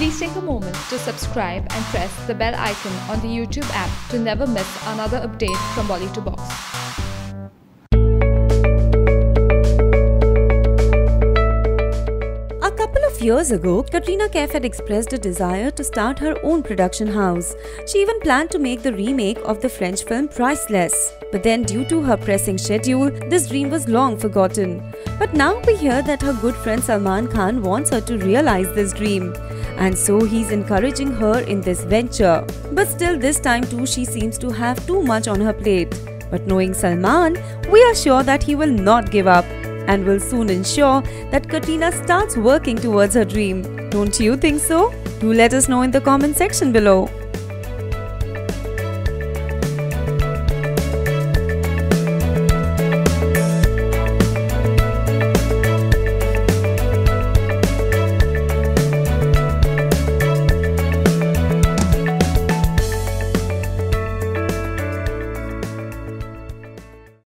Please take a moment to subscribe and press the bell icon on the YouTube app to never miss another update from Bolly 2 Box. A couple of years ago, Katrina Kaif had expressed a desire to start her own production house. She even planned to make the remake of the French film Priceless. But then, due to her pressing schedule, this dream was long forgotten. But now we hear that her good friend Salman Khan wants her to realize this dream. And so he's encouraging her in this venture. But still, this time too, she seems to have too much on her plate. But knowing Salman, we are sure that he will not give up and will soon ensure that Katrina starts working towards her dream. Don't you think so? Do let us know in the comment section below.